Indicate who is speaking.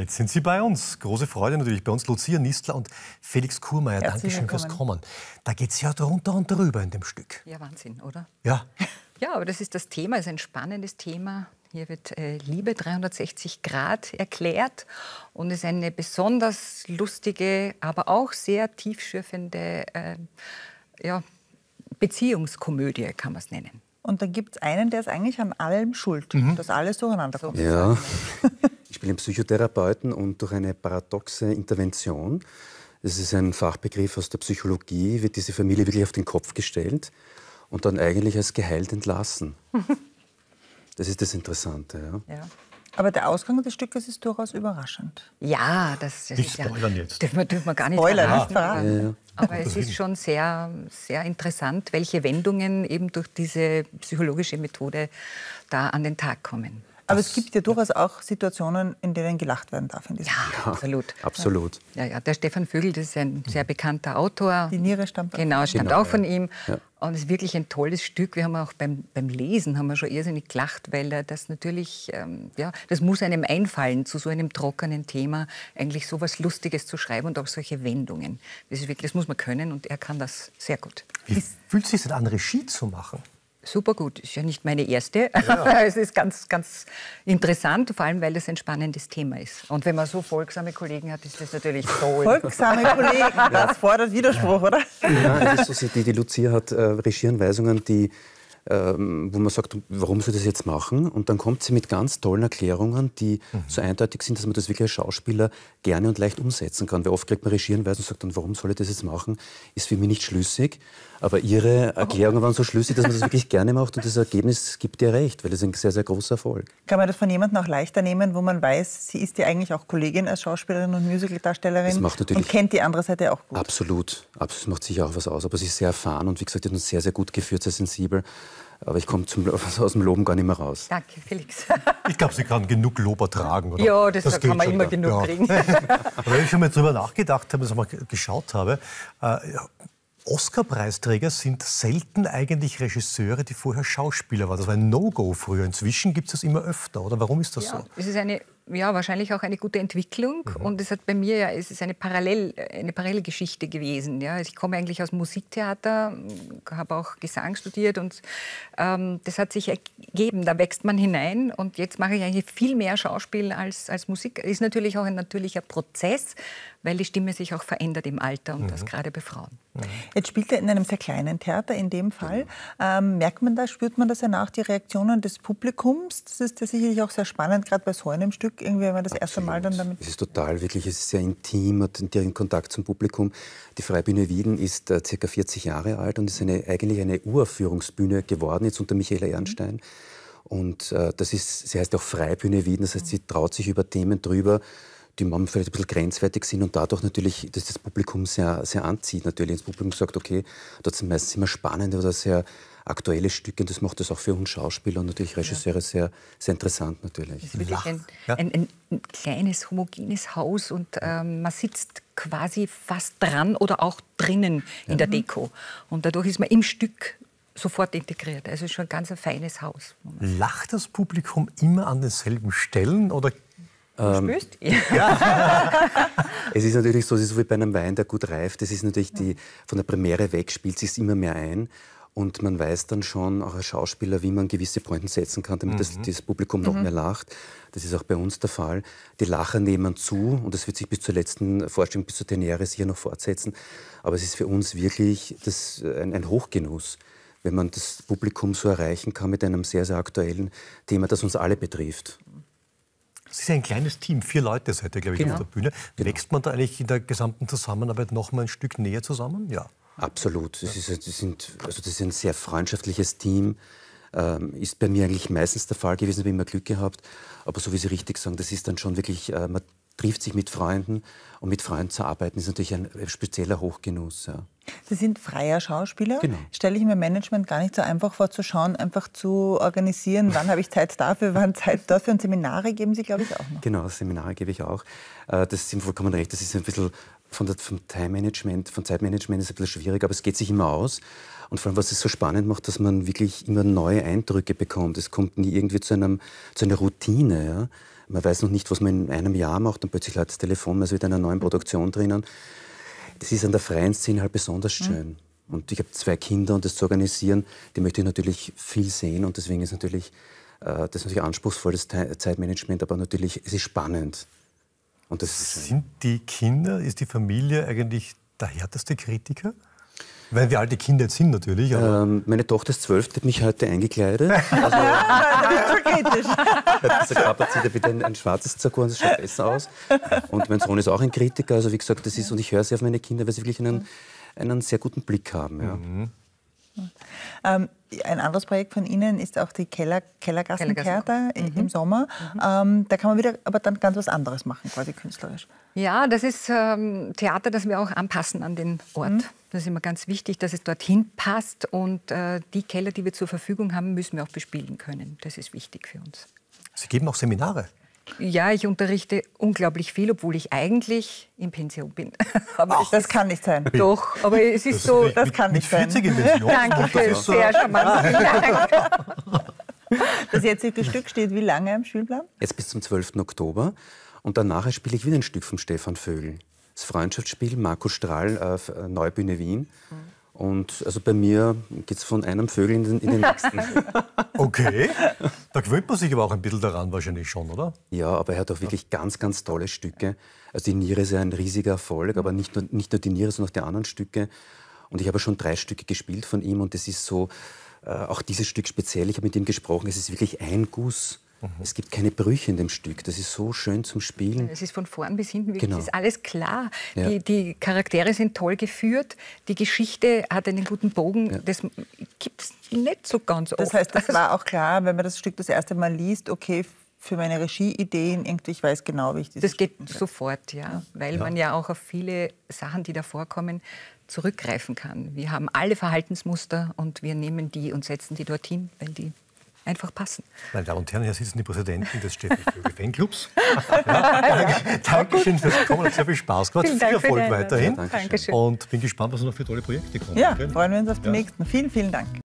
Speaker 1: Jetzt sind Sie bei uns. Große Freude natürlich bei uns. Lucia Nistler und Felix Kurmeier. Dankeschön fürs Kommen. Da geht es ja drunter und drüber in dem Stück.
Speaker 2: Ja, Wahnsinn, oder?
Speaker 1: Ja.
Speaker 2: Ja, aber das ist das Thema, es ist ein spannendes Thema. Hier wird äh, Liebe 360 Grad erklärt und es ist eine besonders lustige, aber auch sehr tiefschürfende äh, ja, Beziehungskomödie, kann man es nennen.
Speaker 3: Und dann gibt es einen, der ist eigentlich an allem schuld, mhm. dass alles durcheinander kommt.
Speaker 4: Ja, ich bin ein Psychotherapeuten und durch eine paradoxe Intervention, das ist ein Fachbegriff aus der Psychologie, wird diese Familie wirklich auf den Kopf gestellt und dann eigentlich als geheilt entlassen. Das ist das Interessante. Ja. ja.
Speaker 3: Aber der Ausgang des Stückes ist durchaus überraschend.
Speaker 2: Ja, das, das
Speaker 1: nicht ist spoilern ja, jetzt.
Speaker 2: Dürfen wir, dürfen wir gar nicht
Speaker 3: Spoiler, verraten.
Speaker 2: Ja. Aber es ist schon sehr, sehr interessant, welche Wendungen eben durch diese psychologische Methode da an den Tag kommen.
Speaker 3: Aber es gibt ja durchaus auch Situationen, in denen gelacht werden darf. In
Speaker 2: diesem ja, absolut.
Speaker 4: Absolut.
Speaker 2: Ja, ja, der Stefan Vögel, das ist ein sehr bekannter Autor.
Speaker 3: Die Niere stammt
Speaker 2: Genau, stammt genau, auch von ihm. Ja. Und es ist wirklich ein tolles Stück. Wir haben auch beim, beim Lesen haben wir schon irrsinnig gelacht, weil das natürlich, ähm, ja, das muss einem einfallen, zu so einem trockenen Thema eigentlich so was Lustiges zu schreiben und auch solche Wendungen. Das, ist wirklich, das muss man können und er kann das sehr gut.
Speaker 1: Wie fühlt es sich denn an, Regie zu machen?
Speaker 2: Super gut. Ist ja nicht meine erste. Ja. es ist ganz, ganz interessant, vor allem weil es ein spannendes Thema ist. Und wenn man so folgsame Kollegen hat, ist das natürlich toll.
Speaker 3: Folgsame Kollegen, das fordert Widerspruch, oder?
Speaker 4: Ja, es ist so, die, die Lucia hat äh, Regieanweisungen, die ähm, wo man sagt, warum soll das jetzt machen? Und dann kommt sie mit ganz tollen Erklärungen, die mhm. so eindeutig sind, dass man das wirklich als Schauspieler gerne und leicht umsetzen kann. Weil oft kriegt man Regieanweisungen und sagt dann, warum soll ich das jetzt machen? Ist für mich nicht schlüssig. Aber ihre Erklärungen waren so schlüssig, dass man das wirklich gerne macht und das Ergebnis gibt ihr recht, weil das ist ein sehr, sehr großer Erfolg.
Speaker 3: Kann man das von jemandem auch leichter nehmen, wo man weiß, sie ist ja eigentlich auch Kollegin als Schauspielerin und Musicaldarstellerin und kennt die andere Seite auch gut?
Speaker 4: Absolut. Absolut. Das macht sicher auch was aus. Aber sie ist sehr erfahren und wie gesagt, sie hat uns sehr, sehr gut geführt, sehr sensibel. Aber ich komme aus dem Loben gar nicht mehr raus.
Speaker 2: Danke, Felix.
Speaker 1: ich glaube, sie kann genug Lob ertragen. Oder?
Speaker 2: Ja, das, das kann man immer da. genug ja. kriegen.
Speaker 1: Aber wenn ich schon mal drüber nachgedacht habe, also mal geschaut habe, äh, Oscar-Preisträger sind selten eigentlich Regisseure, die vorher Schauspieler waren. Das war ein No-Go früher. Inzwischen gibt es das immer öfter, oder? Warum ist das
Speaker 2: ja,
Speaker 1: so?
Speaker 2: Es ist eine ja, wahrscheinlich auch eine gute Entwicklung. Mhm. Und es hat bei mir ja, es ist eine, Parallel, eine Parallelgeschichte gewesen. Ja. Ich komme eigentlich aus Musiktheater, habe auch Gesang studiert und ähm, das hat sich ergeben. Da wächst man hinein und jetzt mache ich eigentlich viel mehr Schauspiel als, als Musik. Ist natürlich auch ein natürlicher Prozess, weil die Stimme sich auch verändert im Alter und mhm. das gerade bei Frauen.
Speaker 3: Mhm. Jetzt spielt er in einem sehr kleinen Theater in dem Fall. Ähm, merkt man da, spürt man das ja nach, die Reaktionen des Publikums? Das ist ja sicherlich auch sehr spannend, gerade bei so einem Stück, irgendwie, wenn man das Absolut. erste Mal dann damit...
Speaker 4: Es ist total, wirklich, es ist sehr intim, hat einen direkten Kontakt zum Publikum. Die Freibühne Wieden ist äh, ca. 40 Jahre alt und ist eine, eigentlich eine Uraufführungsbühne geworden, jetzt unter Michaela Ernstein. Mhm. Und äh, das ist, sie heißt auch Freibühne Wieden, das heißt, sie traut sich über Themen drüber, die manchmal vielleicht ein bisschen grenzwertig sind und dadurch natürlich, dass das Publikum sehr, sehr anzieht. Natürlich, das Publikum sagt, okay, dort sind meistens immer spannende oder sehr aktuelle Stücke und das macht das auch für uns Schauspieler und natürlich Regisseure sehr, sehr interessant natürlich.
Speaker 2: Es ist wirklich ein, ein, ein, kleines, homogenes Haus und ähm, man sitzt quasi fast dran oder auch drinnen in ja. der Deko. Und dadurch ist man im Stück sofort integriert. Also es ist schon ein ganz ein feines Haus.
Speaker 1: Lacht das Publikum immer an denselben Stellen oder
Speaker 2: ähm, Spürst
Speaker 4: ja. es ist natürlich so, es ist so wie bei einem Wein, der gut reift. Das ist natürlich die, von der Premiere weg spielt sich immer mehr ein. Und man weiß dann schon, auch als Schauspieler, wie man gewisse Pointen setzen kann, damit mhm. das, das, Publikum noch mhm. mehr lacht. Das ist auch bei uns der Fall. Die Lacher nehmen zu und das wird sich bis zur letzten Vorstellung, bis zur Tenere sicher noch fortsetzen. Aber es ist für uns wirklich das, ein, ein Hochgenuss, wenn man das Publikum so erreichen kann mit einem sehr, sehr aktuellen Thema, das uns alle betrifft.
Speaker 1: Es ist ein kleines Team, vier Leute seid ihr, glaube ich, genau. auf der Bühne. Genau. Wächst man da eigentlich in der gesamten Zusammenarbeit noch mal ein Stück näher zusammen? Ja.
Speaker 4: Absolut. Das ist, das sind, also das ist ein sehr freundschaftliches Team. Ähm, ist bei mir eigentlich meistens der Fall gewesen, habe immer Glück gehabt. Aber so wie Sie richtig sagen, das ist dann schon wirklich, äh, man trifft sich mit Freunden und mit Freunden zu arbeiten, ist natürlich ein spezieller Hochgenuss. Ja.
Speaker 3: Sie sind freier Schauspieler.
Speaker 4: Genau.
Speaker 3: Stelle ich mir Management gar nicht so einfach vor, zu schauen, einfach zu organisieren, wann habe ich Zeit dafür, wann Zeit dafür. Und Seminare geben Sie, glaube ich, auch noch.
Speaker 4: Genau, Seminare gebe ich auch. Äh, das ist vollkommen recht. Das ist ein bisschen von der, vom Time-Management, von Zeitmanagement ist ein bisschen schwierig, aber es geht sich immer aus. Und vor allem, was es so spannend macht, dass man wirklich immer neue Eindrücke bekommt. Es kommt nie irgendwie zu, einem, zu einer Routine. Ja? man weiß noch nicht, was man in einem Jahr macht und plötzlich läutet das Telefon, man ist wieder in einer neuen Produktion drinnen. Das ist an der freien Szene halt besonders schön. Mhm. Und ich habe zwei Kinder und das zu organisieren, die möchte ich natürlich viel sehen und deswegen ist natürlich äh, das ist natürlich anspruchsvolles Zeitmanagement, aber natürlich es ist spannend.
Speaker 1: Und das Sind die Kinder, ist die Familie eigentlich der härteste Kritiker? Weil wir alte Kinder jetzt sind natürlich.
Speaker 4: Ähm, meine Tochter ist zwölf, die hat mich heute eingekleidet. Also. Der Papa zieht ja bitte ein, ein schwarzes Sakko und das schaut besser aus. Und mein Sohn ist auch ein Kritiker. Also wie gesagt, das ist, und ich höre sehr auf meine Kinder, weil sie wirklich einen, einen sehr guten Blick haben. Ja. Mhm.
Speaker 3: Ähm, ein anderes Projekt von Ihnen ist auch die Keller, Kellergassentheater mhm. im Sommer. Mhm. Ähm, da kann man wieder aber dann ganz was anderes machen, quasi künstlerisch.
Speaker 2: Ja, das ist ähm, Theater, das wir auch anpassen an den Ort. Mhm. Das ist immer ganz wichtig, dass es dorthin passt. Und äh, die Keller, die wir zur Verfügung haben, müssen wir auch bespielen können. Das ist wichtig für uns.
Speaker 1: Sie geben auch Seminare.
Speaker 2: Ja, ich unterrichte unglaublich viel, obwohl ich eigentlich in Pension bin.
Speaker 3: aber Ach, das kann nicht sein.
Speaker 2: Doch, aber es ist das so.
Speaker 3: Ist das kann nicht sein. 40 in Pension.
Speaker 2: Danke schön, sehr charmant.
Speaker 3: Das jetzige Stück steht wie lange im Spielplan?
Speaker 4: Jetzt bis zum 12. Oktober. Und danach spiele ich wieder ein Stück von Stefan Vögel. Das Freundschaftsspiel, Markus Strahl, äh, Neubühne Wien. Mhm. Und also bei mir geht es von einem Vögel in den, in den nächsten.
Speaker 1: okay. Da gewöhnt man sich aber auch ein bisschen daran wahrscheinlich schon, oder?
Speaker 4: Ja, aber er hat auch wirklich ganz, ganz tolle Stücke. Also die Niere ist ja ein riesiger Erfolg, aber nicht nur, nicht nur die Niere, sondern auch die anderen Stücke. Und ich habe schon drei Stücke gespielt von ihm und es ist so, äh, auch dieses Stück speziell, ich habe mit ihm gesprochen, es ist wirklich ein Guss Mhm. Es gibt keine Brüche in dem Stück. Das ist so schön zum Spielen.
Speaker 2: Es ist von vorn bis hinten wirklich, genau. ist alles klar. Ja. Die, die, Charaktere sind toll geführt. Die Geschichte hat einen guten Bogen. Ja. Das gibt es nicht so ganz oft.
Speaker 3: Das heißt, das war auch klar, wenn man das Stück das erste Mal liest, okay, für meine Regieideen, irgendwie, ich weiß genau, wie ich
Speaker 2: das. Das geht sofort, ja, ja. weil ja. man ja auch auf viele Sachen, die da vorkommen, zurückgreifen kann. Wir haben alle Verhaltensmuster und wir nehmen die und setzen die dorthin, wenn die einfach passen.
Speaker 1: Meine Damen und Herren, hier sitzen die Präsidenten des Steffi Fanclubs. ja, Dankeschön fürs Kommen, hat sehr viel Spaß gemacht. Viel Erfolg weiterhin.
Speaker 2: Dankeschön.
Speaker 1: Und bin gespannt, was noch für tolle Projekte kommen.
Speaker 3: Ja, freuen wir uns auf die nächsten. Vielen, vielen Dank.